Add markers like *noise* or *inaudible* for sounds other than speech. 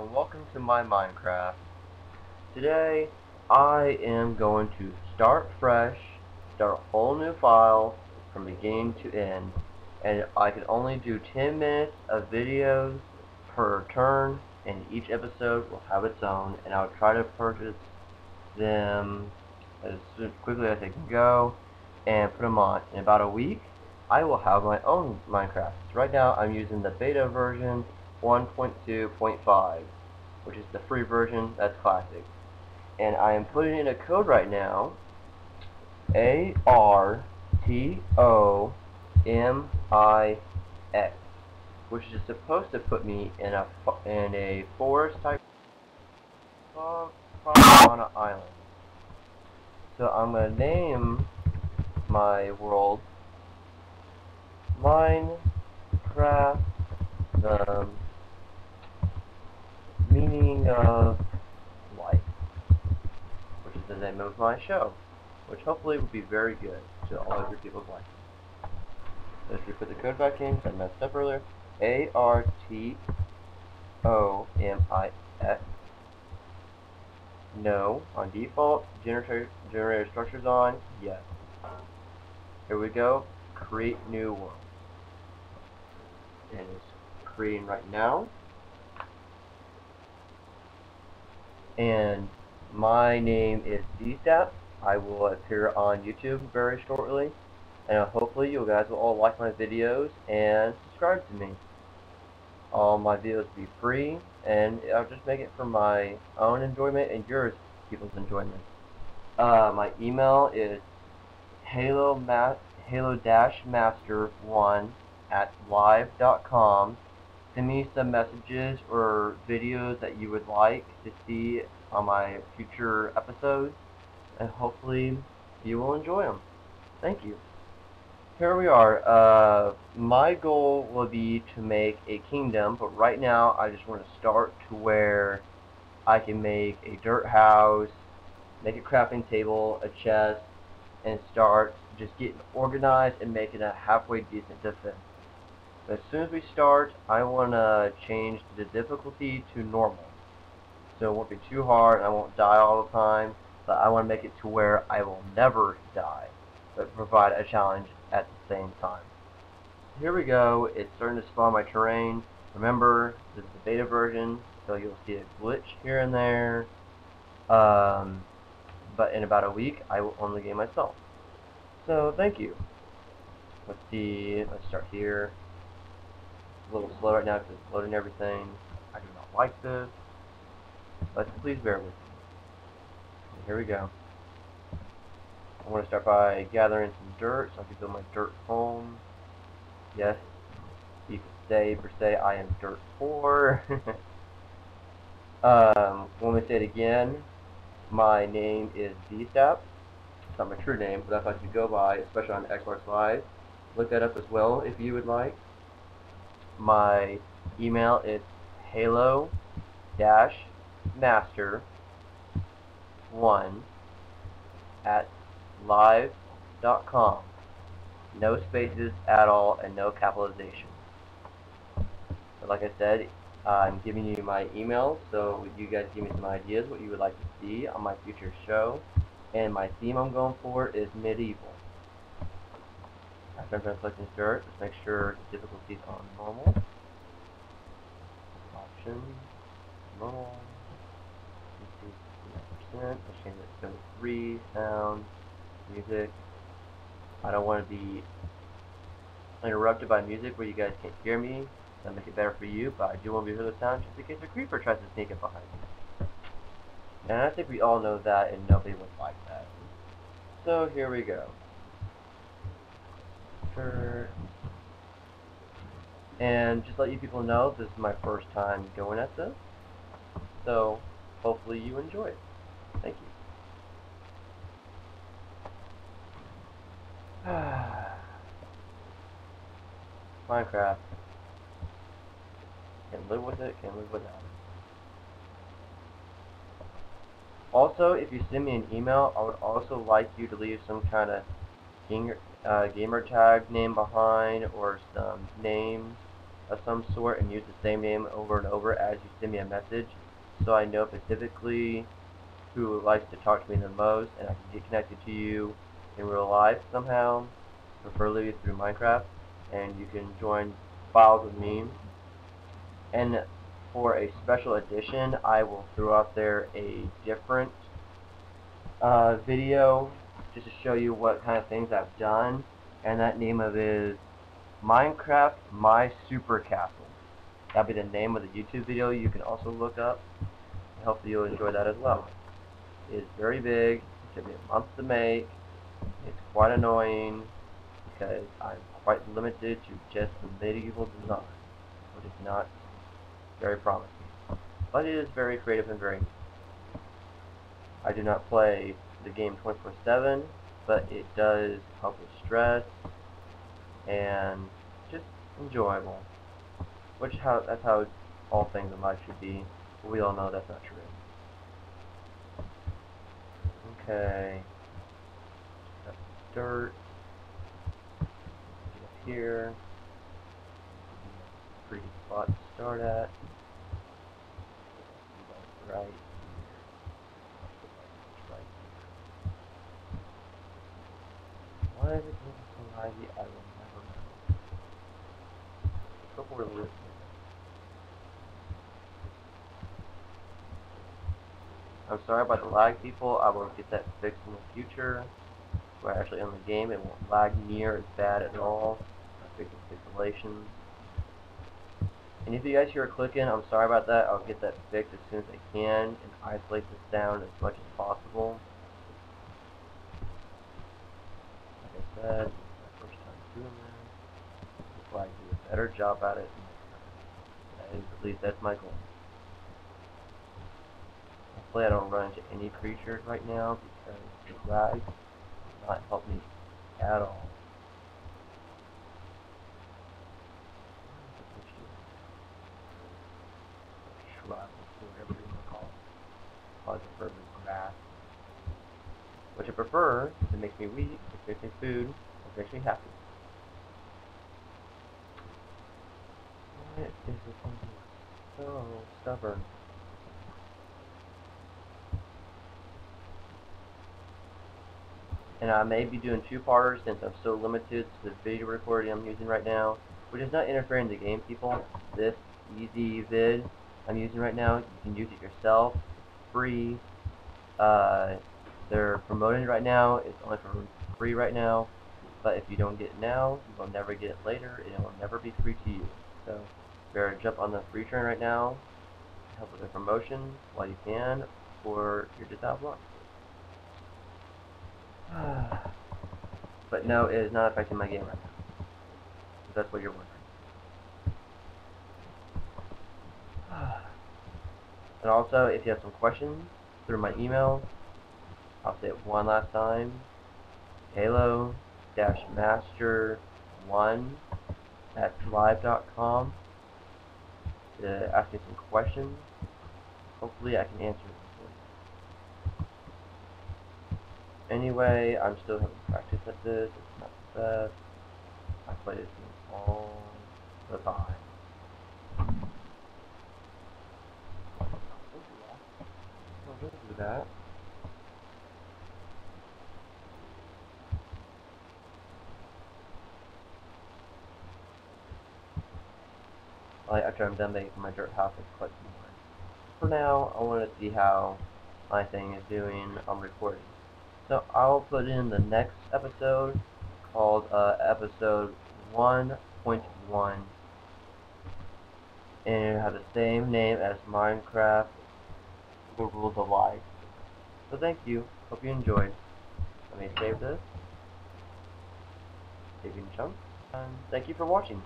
and welcome to my Minecraft. Today, I am going to start fresh, start a whole new file from beginning to end, and I can only do 10 minutes of videos per turn, and each episode will have its own, and I'll try to purchase them as quickly as I can go, and put them on. In about a week, I will have my own Minecraft. Right now, I'm using the beta version 1.2.5, which is the free version, that's classic. And I am putting in a code right now, A-R-T-O-M-I-X, which is supposed to put me in a, in a forest type on an island. So I'm going to name my world Minecraft the meaning of uh, life, which is the name of my show, which hopefully will be very good to all of your people's life. Let's put the code back in, I messed up earlier. A-R-T-O-M-I-S. No. On default, generator, generator structures on. Yes. Here we go. Create new world. And it's creating right now. And my name is DSAP. I will appear on YouTube very shortly, and hopefully you guys will all like my videos and subscribe to me. All my videos will be free, and I'll just make it for my own enjoyment and yours people's enjoyment. Uh, my email is halo halo-master 1 at live.com send me some messages or videos that you would like to see on my future episodes, and hopefully you will enjoy them. Thank you. Here we are. Uh, my goal will be to make a kingdom, but right now I just want to start to where I can make a dirt house, make a crafting table, a chest, and start just getting organized and making a halfway decent defense. As soon as we start, I want to change the difficulty to normal. So it won't be too hard, and I won't die all the time, but I want to make it to where I will never die, but provide a challenge at the same time. Here we go, it's starting to spawn my terrain. Remember, this is the beta version, so you'll see a glitch here and there. Um, but in about a week, I will own the game myself. So, thank you. Let's see, let's start here a little slow right now because it's loading everything. I do not like this, but please bear with me. Here we go. I want to start by gathering some dirt so I can build my dirt home. Yes, you can say per se I am dirt poor. *laughs* um, let me say it again. My name is DSAP. It's not my true name, but that's what could go by, especially on Xbox Live. Look that up as well if you would like. My email is halo dash master one at live.com. No spaces at all and no capitalization. But like I said, I'm giving you my email, so you guys give me some ideas what you would like to see on my future show. And my theme I'm going for is medieval. After I'm done collecting dirt, just make sure is on normal. Options, normal. percent. Let's change it to 3, sound, music. I don't want to be interrupted by music where you guys can't hear me. That'll make it better for you, but I do want to be hear the sound just in case a creeper tries to sneak up behind me. And I think we all know that, and nobody would like that. So here we go. And just let you people know, this is my first time going at this. So, hopefully you enjoy it. Thank you. *sighs* Minecraft. Can live with it, can live without it. Also, if you send me an email, I would also like you to leave some kind of uh, gamer tag name behind or some names of some sort and use the same name over and over as you send me a message so I know specifically who likes to talk to me the most and I can get connected to you in real life somehow, preferably through Minecraft, and you can join files with me. And for a special edition, I will throw out there a different uh, video just to show you what kind of things I've done, and that name of it is Minecraft My Super Castle. That'll be the name of the YouTube video you can also look up. Hopefully you'll enjoy that as well. It is very big. It took me a month to make. It's quite annoying because I'm quite limited to just the medieval design, which is not very promising. But it is very creative and very. I do not play the game 24-7, but it does help with stress and just enjoyable. Which how that's how all things in life should be. We all know that's not true. Okay. That's dirt. Up here. Pretty spot to start at. Right. Why is it so? I will never know. Hope we're listening. I'm sorry about the lag, people. I will get that fixed in the future. We're actually in the game. It won't lag near as bad at all. I fixed the pixelation. And if you guys hear clicking, I'm sorry about that. I'll get that fixed as soon as I can and isolate the sound as much as possible. My first time doing this. Hopefully I do a better job at it That at least that's my goal. Hopefully I don't run into any creatures right now because the lag does not help me at all. Uh, Shrub, whatever you want to call it. Probably prefer grass. Which I prefer, it makes me weak, it makes me food, it makes me happy. What is this so stubborn? and I may be doing two-parters since I'm so limited to the video recording I'm using right now, which is not interfering in the game, people. This Ezvid I'm using right now, you can use it yourself, free. Uh, they're promoting right now, it's only for free right now, but if you don't get it now, you will never get it later, and it will never be free to you. So, better jump on the free train right now, help with the promotion while you can, or you're just out of luck. *sighs* but no, it is not affecting my game right now. If that's what you're wondering. *sighs* and also, if you have some questions, through my email, I'll say it one last time. Halo dash master one at live.com to ask me some questions. Hopefully I can answer them. Anyway, I'm still having practice at this. It's not the best. I play this game all the time. Don't do that. Like after I'm done making my dirt house, I collect more. For now, I want to see how my thing is doing on recording. So I'll put in the next episode called uh, episode 1.1 and it has the same name as Minecraft The Rules of Life. So thank you. Hope you enjoyed. Let me save this. Saving chunks. And thank you for watching.